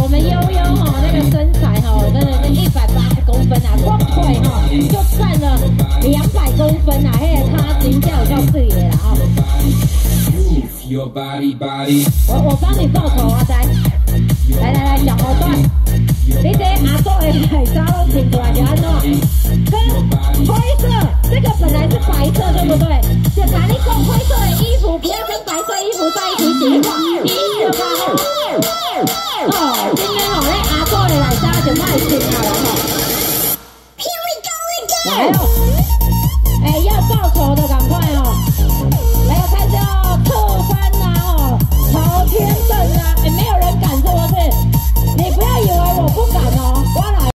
我们悠悠哈那个身材哈，真的是一百八十公分啊，光腿哈就占了两百公分啊，嘿，他真叫叫对的啦哈。我我帮你报仇啊，仔，来来来，小后段，你这阿叔的海沙都挺出来就安怎？跟灰色，这个本来是白色对不对？就把你服再，哎，要报仇的。